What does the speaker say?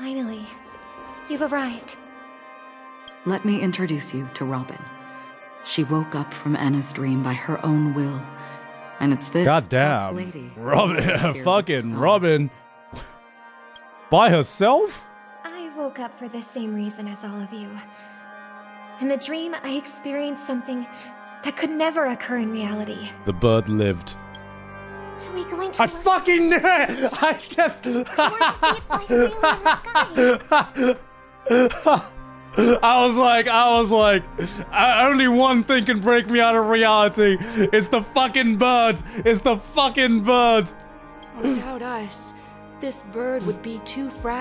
Finally, you've arrived. Let me introduce you to Robin. She woke up from Anna's dream by her own will. And it's this God tough damn. lady. Robin, interfered with her fucking. Robin. By herself? I woke up for the same reason as all of you. In the dream, I experienced something that could never occur in reality. The bird lived. Going to I fucking knew it! I just. I want to see it fly freely in the sky. I was like, I was like, uh, only one thing can break me out of reality. It's the fucking bird. It's the fucking bird. Without us, this bird would be too fragile.